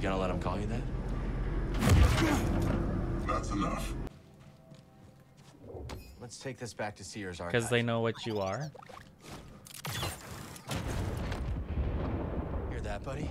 You gonna let him call you that? That's enough. Let's take this back to Sears Archive. Because they know what you are. Hear that, buddy?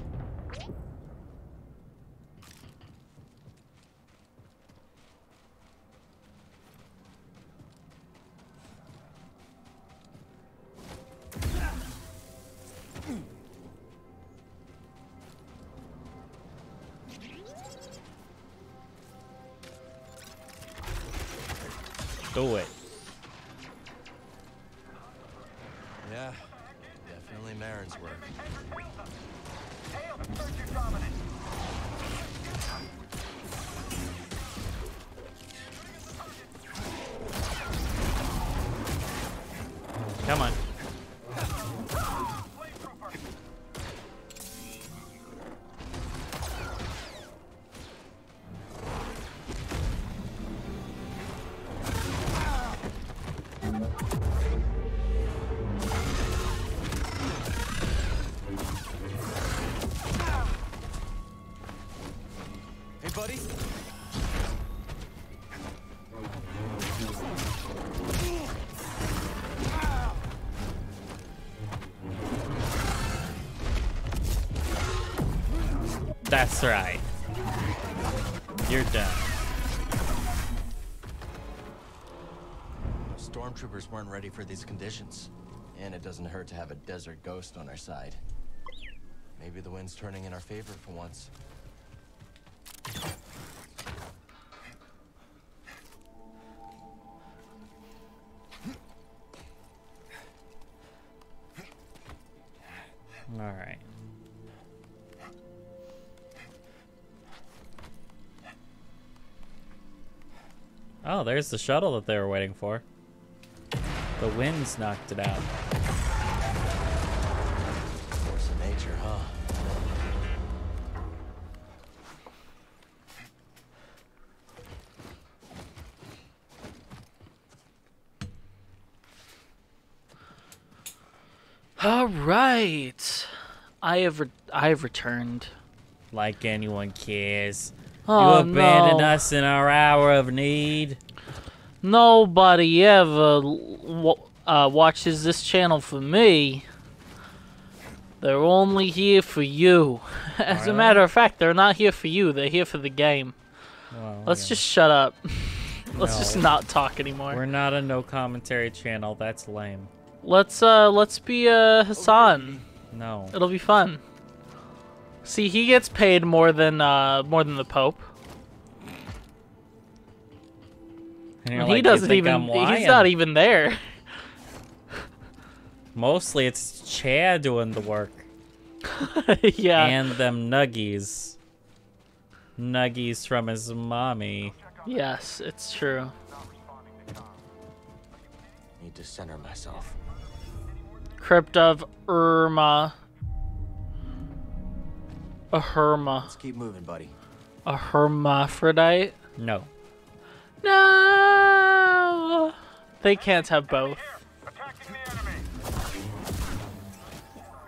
That's right. You're done. Stormtroopers weren't ready for these conditions. And it doesn't hurt to have a desert ghost on our side. Maybe the wind's turning in our favor for once. All right. Oh, there's the shuttle that they were waiting for. The winds knocked it out. Force of nature, huh? All right. I have re- I have returned. Like anyone cares. Oh you abandoned no. us in our hour of need. Nobody ever uh, watches this channel for me. They're only here for you. As a matter of fact, they're not here for you. They're here for the game. Well, Let's yeah. just shut up. Let's just not talk anymore. We're not a no commentary channel. That's lame. Let's uh let's be uh Hassan. No. It'll be fun. See, he gets paid more than uh more than the Pope. And And like, he doesn't even he's not even there. Mostly it's Chad doing the work. yeah. And them nuggies. Nuggies from his mommy. yes, it's true. Need to center myself. Crypt of Uhrma. A Herma. Let's keep moving, buddy. A hermaphrodite? No. No! They can't have both.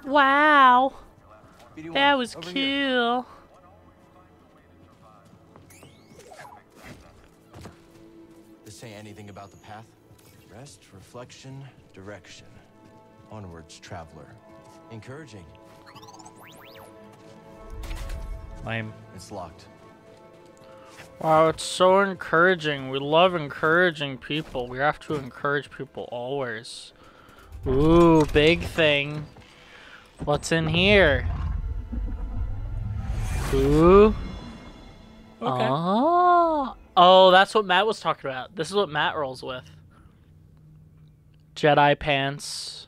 Wow. BD1, That was over here. cool. This say anything about the path? Rest, reflection, direction. Onwards, traveler. Encouraging. Lame. It's locked. Wow, it's so encouraging. We love encouraging people. We have to encourage people always. Ooh, big thing. What's in here? Ooh. Okay. Oh. Oh, that's what Matt was talking about. This is what Matt rolls with. Jedi pants.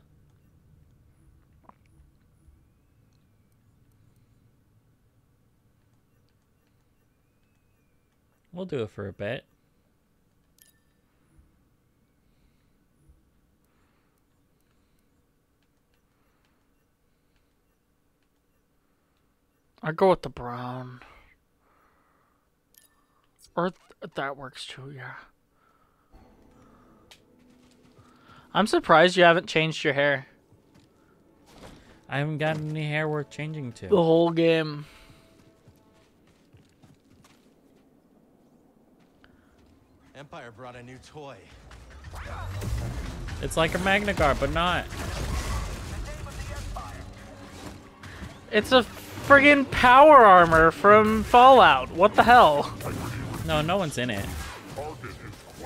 We'll do it for a bit. I go with the brown. Or th- that works too, yeah. I'm surprised you haven't changed your hair I haven't got any hair worth changing to. the whole game. Empire brought a new toy. It's like a Magna Guard, but not. It's a friggin' power armor from Fallout. What the hell? No, no one's in it.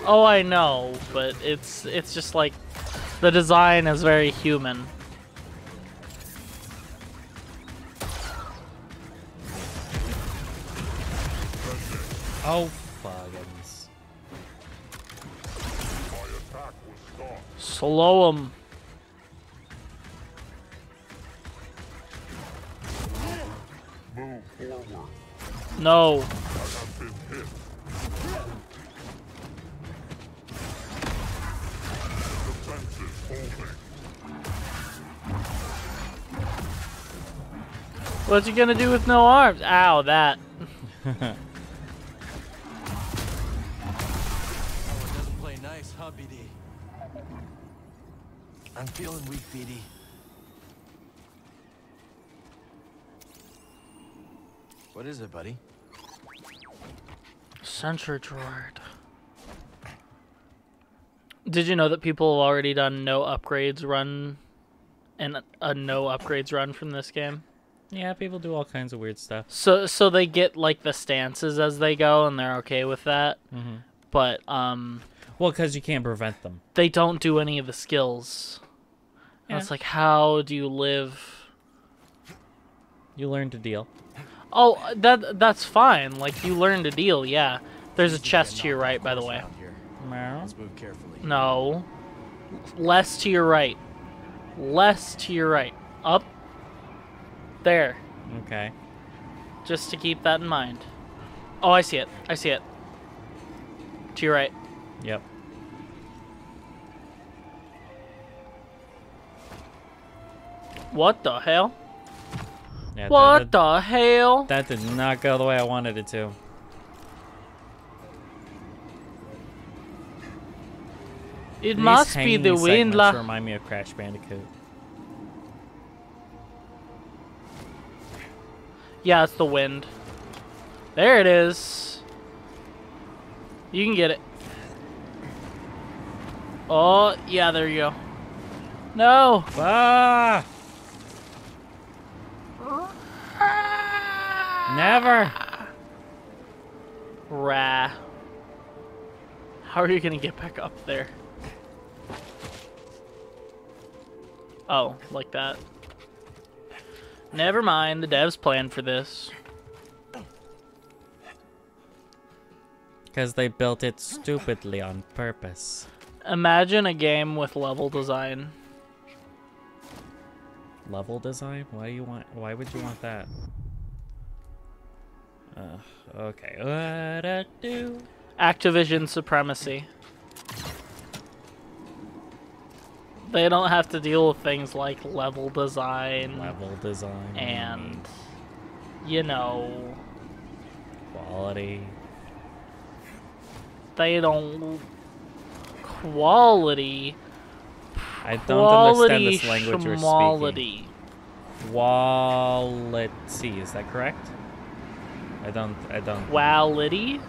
Oh, I know, but it's it's just like the design is very human. Oh, Slow him. No. What's he gonna do with no arms? Ow, that. I'm feeling weak, BD. What is it, buddy? Sentry droid. Did you know that people have already done no upgrades run and a no upgrades run from this game? Yeah, people do all kinds of weird stuff. So so they get like the stances as they go and they're okay with that. Mm-hmm. But um Well, because you can't prevent them. they don't do any of the skills. And Yeah. it's like how do you live You learn to deal. Oh, that that's fine. Like you learn to deal, yeah. There's a chest get to your right, by the way. around here. Meow. Let's move carefully. No. Less to your right. Less to your right. Up. There. Okay. Just to keep that in mind. Oh, I see it. I see it. To your right. Yep. What the hell? Yeah. What that, the hell? that did not go the way I wanted it to. It These must be the wind la. remind me of Crash Bandicoot. Yeah, it's the wind. There it is. You can get it. Oh, yeah, there you go. No. Ah! Never. Rah. How are you gonna get back up there? Oh, like that. Never mind, the devs planned for this. Because they built it stupidly on purpose. Imagine a game with level design. Level design? Why do you want? Why would you want that? Uh, okay. What I do? Activision supremacy. They don't have to deal with things like level design Level design. and, you know, quality. they don't quality I don't understand quality this language you're speaking. schmality. Quality. Is that correct? I don't. I don't. quality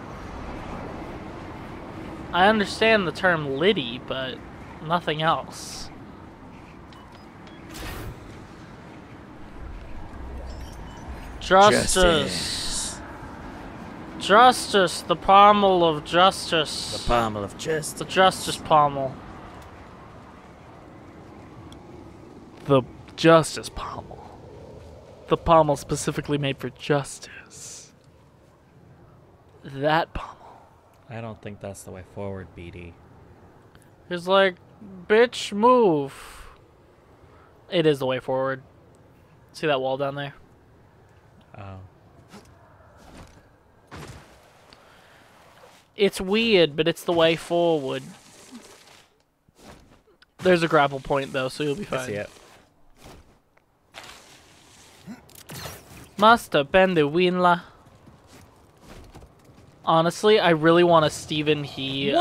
I understand the term liddy but nothing else justice justice the pommel of justice The pommel of chest. The Justice Pommel. The Justice Pommel. The pommel specifically made for justice. That pommel. I don't think that's the way forward, BD. It's like, bitch, move. It is the way forward. See that wall down there? Oh. It's weird, but it's the way forward. There's a grapple point though, so you'll be fine. I see it. Master Bender Winla. Honestly, I really want a Steven He uh,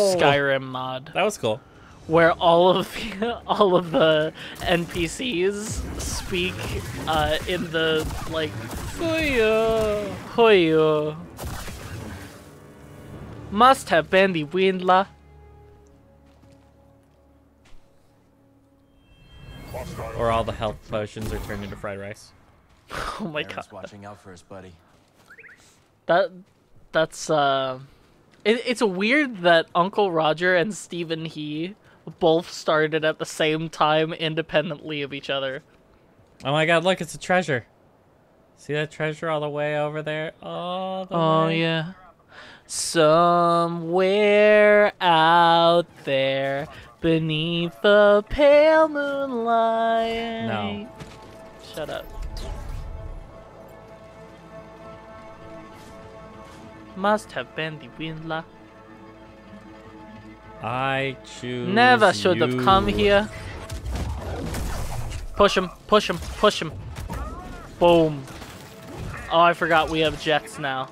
Skyrim mod That was cool. where all of the, all of the NPCs speak uh, in the like Hoya Hoya. Must have been the Windla. Hostile. Or all the health potions are turned into fried rice. Oh my god. Watching out for us, buddy. That that's uh it, it's weird that Uncle Roger and Steven He both started at the same time independently of each other. Oh my god, look, it's a treasure. See that treasure all the way over there? All the Oh way. yeah. Somewhere out there beneath the pale moonlight. No. Shut up. Must have been the Windla. I choose. Never should have come here. Push him, push him, push him. Boom. Oh, I forgot we have jets now.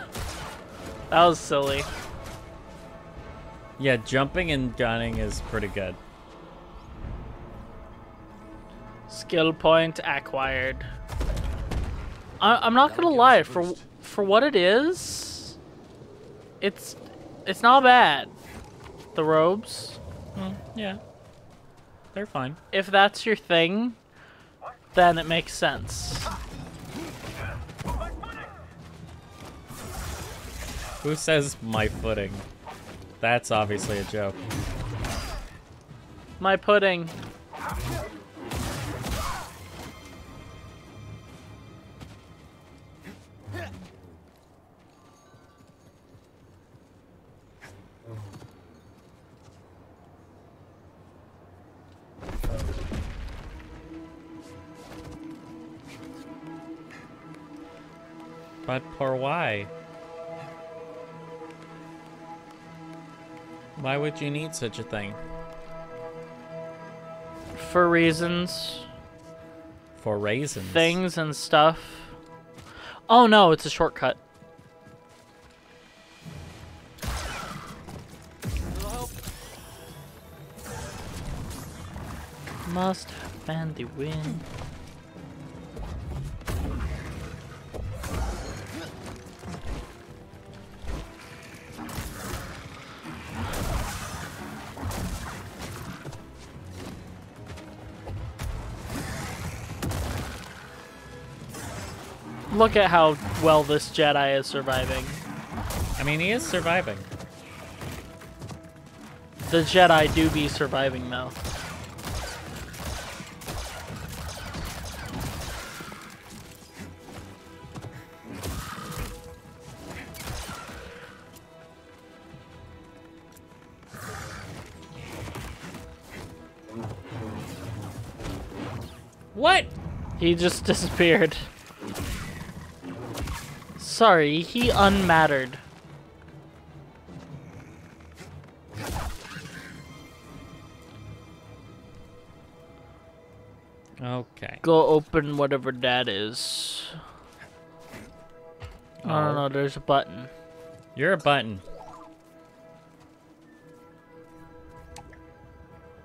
that was silly. Yeah, jumping and gunning is pretty good. Skill point acquired. I, I'm not gonna lie, for for what it is, it's it's not bad. The robes, Mm, yeah. They're fine. if that's your thing, then it makes sense. Who says my footing? That's obviously a joke. My pudding. But for why? Why would you need such a thing? For reasons, For raisins. things, and stuff. Oh no, it's a shortcut. Must have been the wind. Look at how well this Jedi is surviving. I mean, he is surviving. The Jedi do be surviving though. What? He just disappeared. Sorry, he unmattered. Okay. Go open whatever that is. I don't Oh. know, there's a button. You're a button.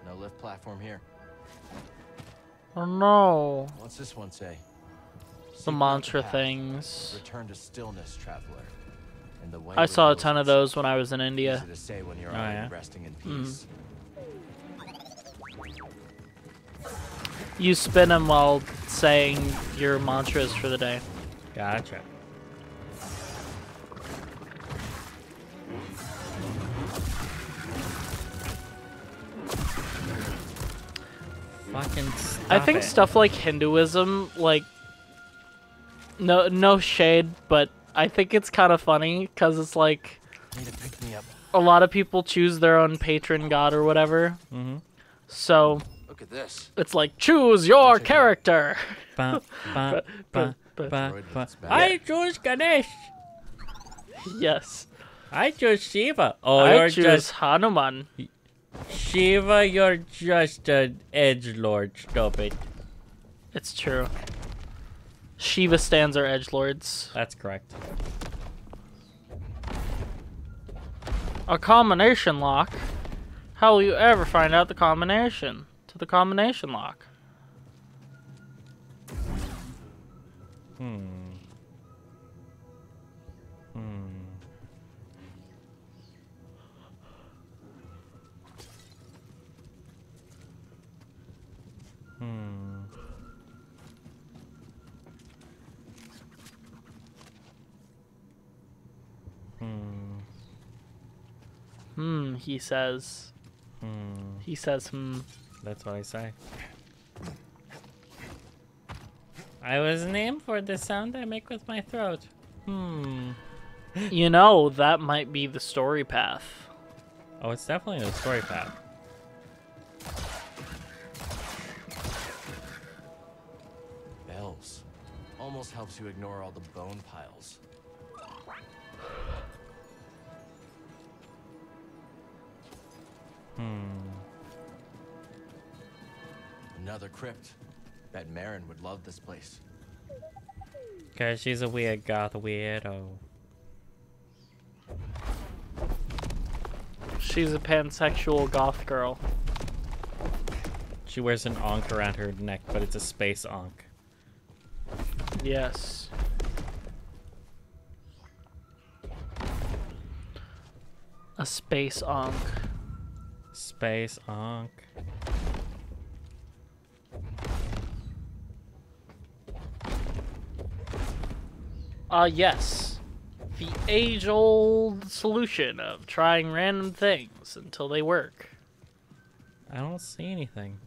No lift platform here. Oh no. What's this one say? The mantra path. things. Return to stillness, traveler. And the way I saw a ton of those when I was in India. To say when you're Oh, yeah? resting in Mhm. peace. You spin them while saying your mantras for the day. Gotcha. Fucking stop I think it. stuff like Hinduism, like, no, no shade, but I think it's kind of funny because it's like Need to pick me up. a lot of people choose their own patron god or whatever. Mhm. So Look at this. it's like choose your Check it out. character. Ba, ba, ba, but- ba, ba. I choose Ganesh. yes, I choose Shiva. Oh, I you're choose just Hanuman. Shiva. You're just an edge lord. Stop it. It's true. Shiva stands are edge lords. That's correct. A combination lock? How will you ever find out the combination to the combination lock? Hmm. Hmm. Hmm. Hmm. Hmm, he says. Hmm. He says, hmm. That's what I say. I was named for the sound I make with my throat. Hmm. You know, that might be the story path. Oh, it's definitely the story path. Bells. Almost helps you ignore all the bone piles. Another crypt. Bet Merrin would love this place. Cause she's a weird goth weirdo. She's a pansexual goth girl. She wears an onk around her neck, but it's a space onk. Yes. A space onk. Space ankh. Ah, yes. The age old solution of trying random things until they work. I don't see anything.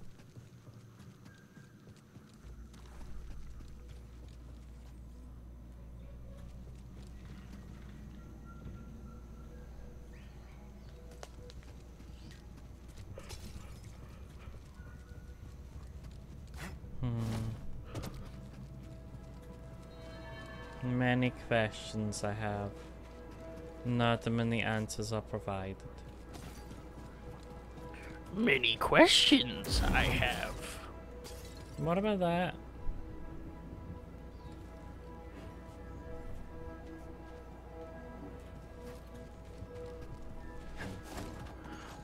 Many questions I have. Not many answers are provided. Many questions I have. What about that?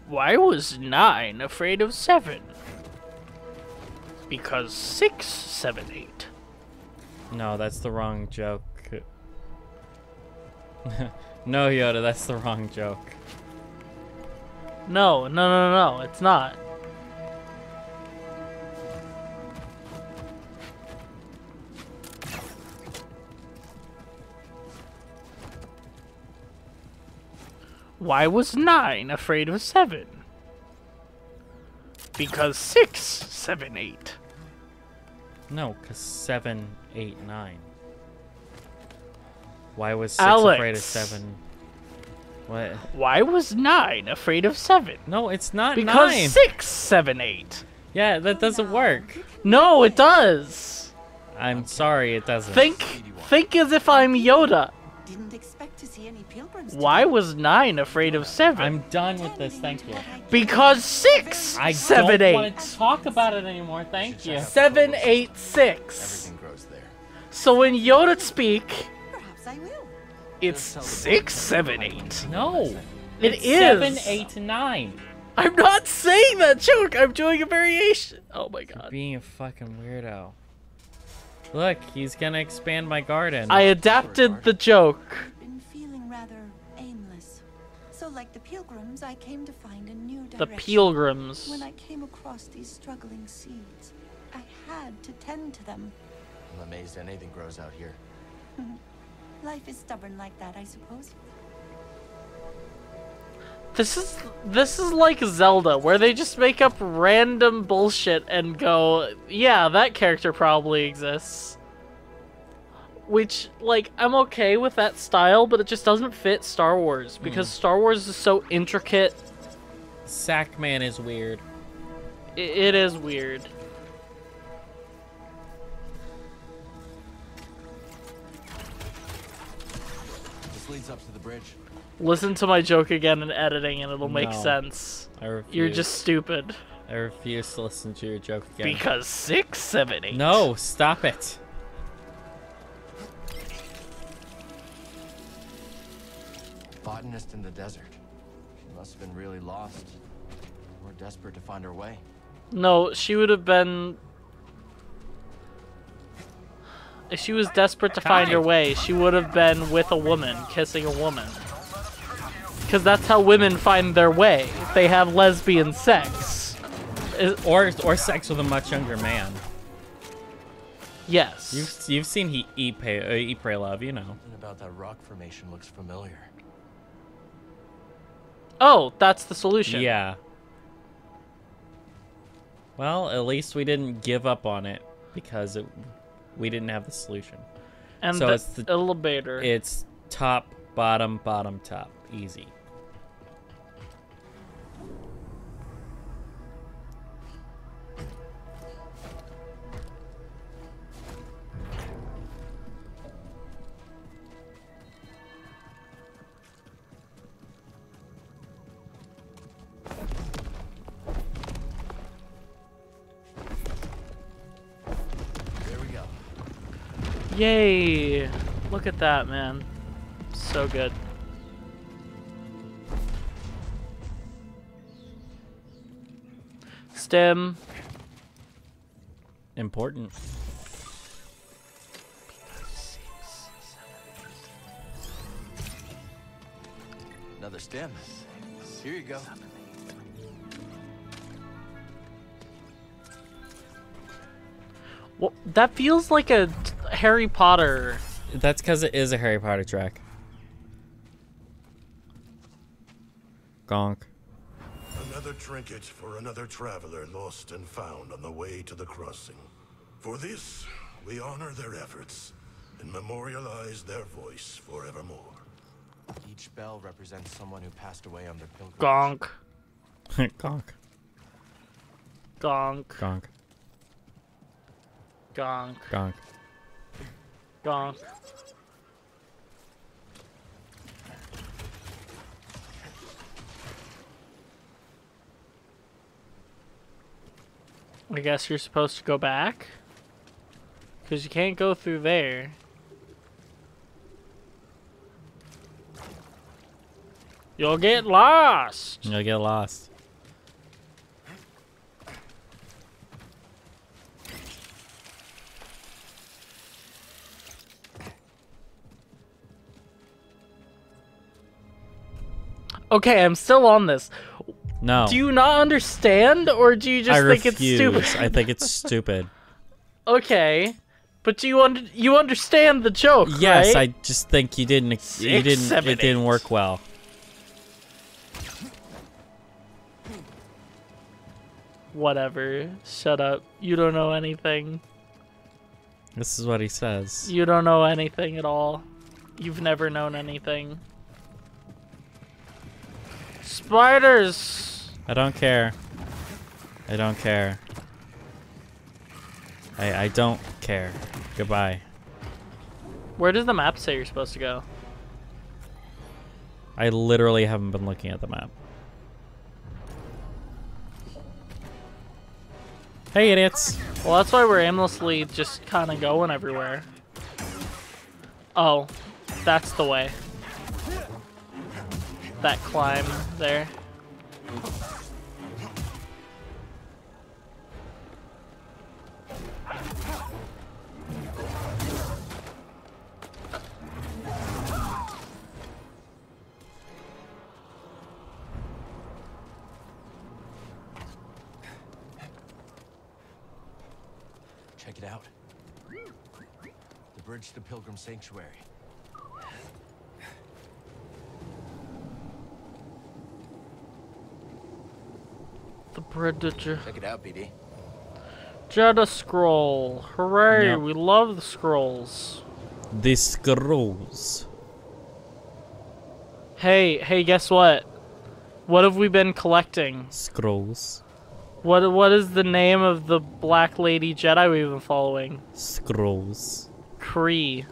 Why was nine afraid of seven? Because six, seven, eight. No, that's the wrong joke. no, Yoda, that's the wrong joke. No, no, no, no, it's not. Why was nine afraid of seven? Because six, seven, eight. No, because seven, eight, nine. Why was six afraid of seven? What? Why was nine afraid of seven? No, it's not Because nine. six, seven, eight. Yeah, that doesn't work. No, it does. I'm sorry, it doesn't. Think, think as if I'm Yoda. Didn't expect to see any pilgrims. Why was nine afraid of seven? I'm done with this. Thank you. Because six, I seven, don't eight. want to talk about it anymore. Thank you. Seven, eight, six. Everything grows there. So when Yoda speak, Perhaps I will. it's six, seven, eight. No. It It's is. Seven, eight, nine. I'm not saying that joke. I'm doing a variation. Oh my god. Being a fucking weirdo. Look, he's gonna expand my garden. I adapted the joke. Been feeling rather aimless. So like the pilgrims, I came to find a new The pilgrims. When I came across these struggling seeds, I had to tend to them. I'm amazed anything grows out here. Life is stubborn like that, I suppose. This is this is like Zelda, where they just make up random bullshit and go, yeah, that character probably exists. Which, like, I'm okay with that style, but it just doesn't fit Star Wars hmm. because Star Wars is so intricate. Sackman is weird. I- it is weird. Leads up to the bridge. Listen to my joke again in editing, and it'll make No. sense. I refuse. You're just stupid I refuse to listen to your joke again. because six, seven, eight. No, stop it. Botanist in the desert. She Must have been really lost. Or desperate to find her way. No, she would have been. If she was desperate to find her way, she would have been with a woman, kissing a woman. Because that's how women find their way. They have lesbian sex. Or or sex with a much younger man. yes. You've you've seen he eat pay uh, eat pray love, you know. Something about that rock formation looks familiar. Oh, that's the solution. Yeah. Well, at least we didn't give up on it because it, we didn't have the solution. And So the, it's the- elevator. It's top, bottom, bottom, top. Easy. Yay! Look at that, man. So good. Stem. Important. Another stem. Here you go. Well, that feels like a t- Harry Potter. That's because it is a Harry Potter track. Gonk. Another trinket for another traveler lost and found on the way to the crossing. For this, we honor their efforts and memorialize their voice forevermore. Each bell represents someone who passed away on their pilgrimage. Gonk. Gonk. Gonk. Gonk. Gonk. Gonk. Gonk. I guess you're supposed to go back? Because you can't go through there. You'll get lost! You'll get lost. Okay, I'm still on this. No. Do you not understand, or do you just I think refuse. it's stupid? I think it's stupid. okay, but do you under you understand the joke? yes, right? I just think you didn't. you Six, didn't. seven, it didn't work well. Whatever. Shut up. You don't know anything. This is what he says. You don't know anything at all. You've never known anything. Spiders! I don't care. I don't care. I I don't care. Goodbye. Where does the map say you're supposed to go? I literally haven't been looking at the map. Hey, idiots. Well, that's why we're aimlessly just kind of going everywhere. Oh, that's the way. That climb there. Check it out. The bridge to Pilgrim Sanctuary. The British Check it out, BD. Jedi scroll. Hooray! Yep. We love the scrolls. The scrolls. Hey, hey, guess what? What have we been collecting? Scrolls. What what is the name of the black lady Jedi we've been following? Scrolls. Khri.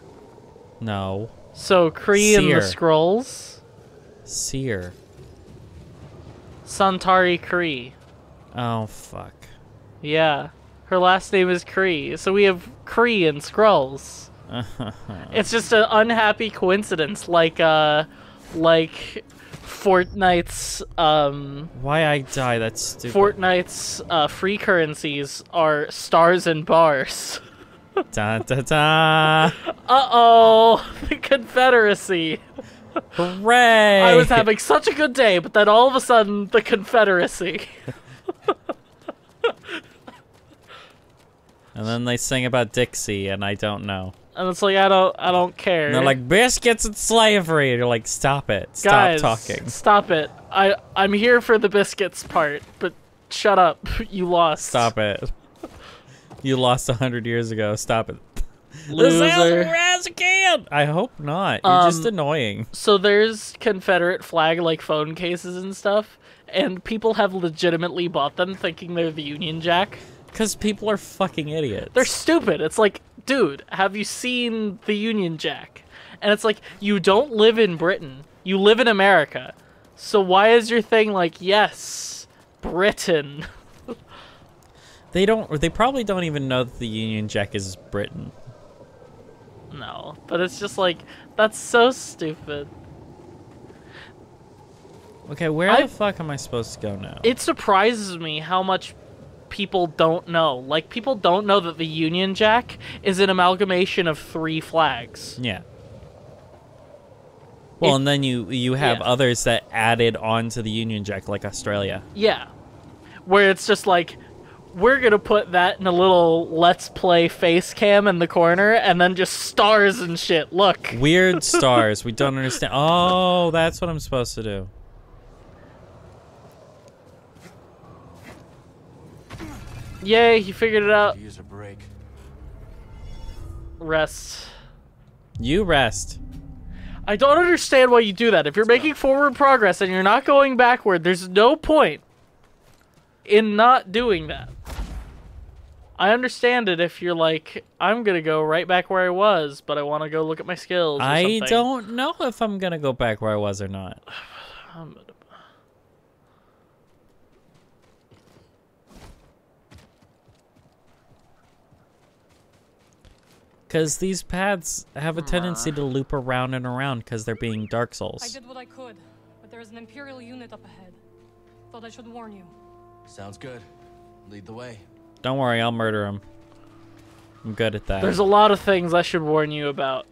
No. So Kree and the scrolls. Seer. Santari Khri. Oh, fuck. Yeah. Her last name is Khri. So we have Kree and Skrulls. It's just an unhappy coincidence, like uh like Fortnite's um Why I die? That's stupid. Fortnite's uh, free currencies are stars and bars. da da da. Uh oh, the Confederacy. Hooray! I was having such a good day, but then all of a sudden, the Confederacy. And then they sing about Dixie, and I don't know. And it's like I don't, I don't care. And they're like biscuits and slavery. And you're like, stop it. Stop Guys, talking. Stop it. I, I'm here for the biscuits part, but shut up. You lost. Stop it. You lost a hundred years ago. Stop it. loser. Raz again. I hope not. You're just Um, annoying. So there's Confederate flag like phone cases and stuff, and people have legitimately bought them thinking they're the Union Jack. Because people are fucking idiots. They're stupid. It's like, dude, have you seen the Union Jack? And it's like, you don't live in Britain. You live in America. So why is your thing like, yes, Britain? They don't. They probably don't even know that the Union Jack is Britain. No, but it's just like, that's so stupid. Okay, where I- the fuck am I supposed to go now? It surprises me how much people don't know. Like, people don't know that the Union Jack is an amalgamation of three flags. yeah. Well, It- and then you you have Yeah. others that added on to the Union Jack, like Australia. Yeah. Where it's just like, we're gonna put that in a little let's play face cam in the corner and then just stars and shit. Look. Weird stars. we don't understand. Oh, that's what I'm supposed to do. Yay, he figured it out. Use a break. Rest. You rest. I don't understand why you do that. If you're making forward progress and you're not going backward, there's no point in not doing that. I understand it if you're like, I'm gonna go right back where I was, but I want to go look at my skills. Or I something. don't know if I'm gonna go back where I was or not. Um, Because these paths have a tendency to loop around and around because they're being Dark Souls. I did what I could, but there is an Imperial unit up ahead. Thought I should warn you. Sounds good. Lead the way. Don't worry, I'll murder him. I'm good at that. There's a lot of things I should warn you about.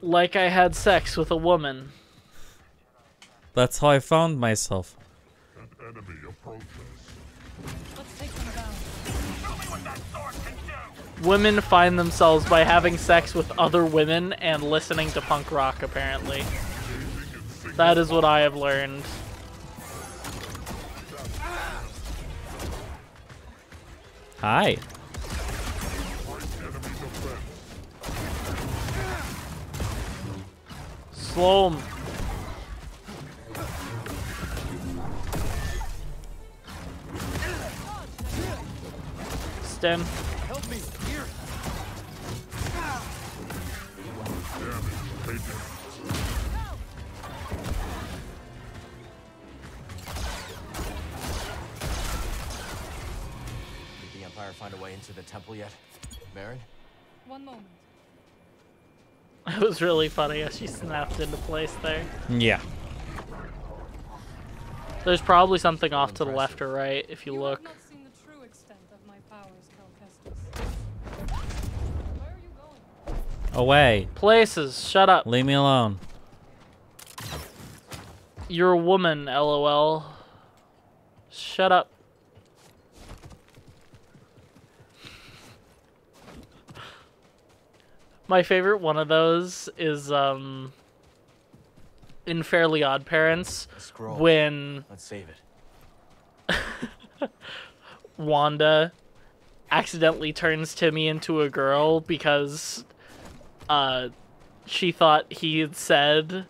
Like I had sex with a woman. That's how I found myself. An enemy approaches. Women find themselves by having sex with other women and listening to punk rock, apparently. That is what I have learned. Hi. Slow 'em. Stem. The temple yet? Baron? One moment. It was really funny as she snapped into place there. Yeah. There's probably something off to the left or right if you You look. have not seen the true extent of my powers, Cal Kestis. Where are you going? Away. Places, shut up. Leave me alone. You're a woman, lol. Shut up. My favorite one of those is um in Fairly Odd Parents Scroll. when Let's save it. Wanda accidentally turns Timmy into a girl because uh she thought he had said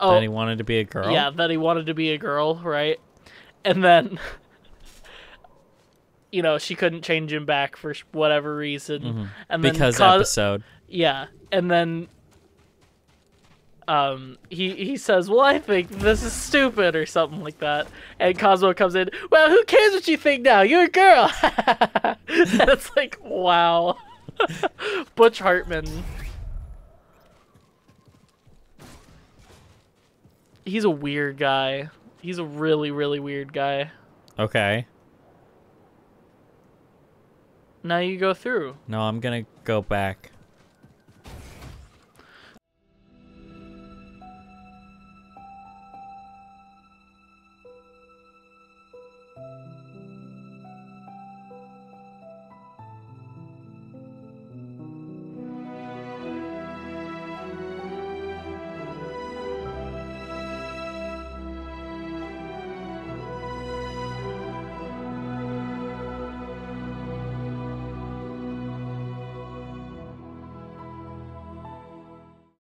oh That he wanted to be a girl. yeah that he wanted to be a girl right and then you know she couldn't change him back for whatever reason and then Mm-hmm. Because Ka- episode. yeah and then um he he says well i think this is stupid or something like that and cosmo comes in well who cares what you think now you're a girl and it's like wow butch hartman he's a weird guy. He's a really really weird guy. Okay. Now you go through. No, I'm gonna go back.